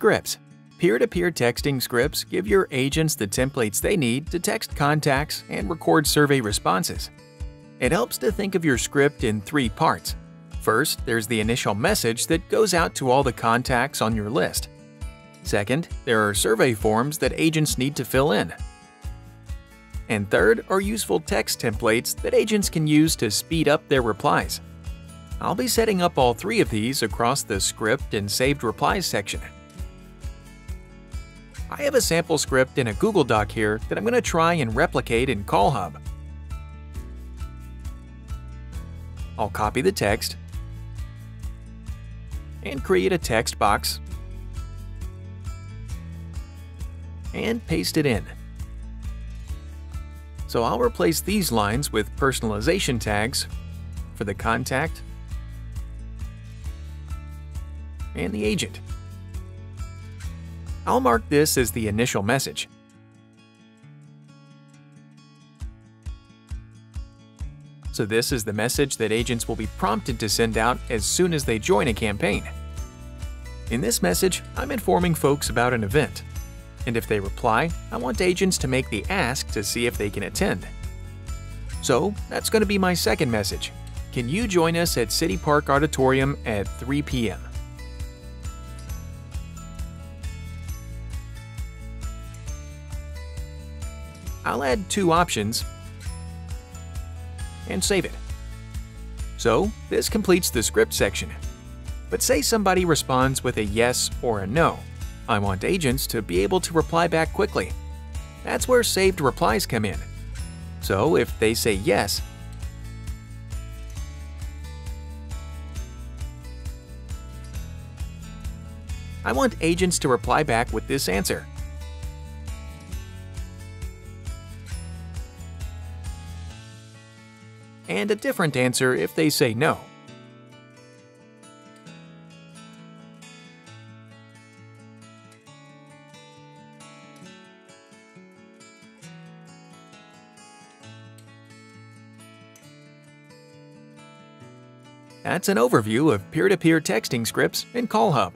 Scripts Peer-to-peer texting scripts give your agents the templates they need to text contacts and record survey responses. It helps to think of your script in three parts. First, there's the initial message that goes out to all the contacts on your list. Second, there are survey forms that agents need to fill in. And third are useful text templates that agents can use to speed up their replies. I'll be setting up all three of these across the script and saved replies section. I have a sample script in a Google Doc here that I'm going to try and replicate in CallHub. I'll copy the text and create a text box and paste it in. So I'll replace these lines with personalization tags for the contact and the agent. I'll mark this as the initial message. So this is the message that agents will be prompted to send out as soon as they join a campaign. In this message, I'm informing folks about an event. And if they reply, I want agents to make the ask to see if they can attend. So that's going to be my second message. Can you join us at City Park Auditorium at 3 p.m.? I'll add two options and save it. So, this completes the script section. But say somebody responds with a yes or a no. I want agents to be able to reply back quickly. That's where saved replies come in. So if they say yes, I want agents to reply back with this answer. And a different answer if they say no. That's an overview of peer-to-peer -peer texting scripts in CallHub.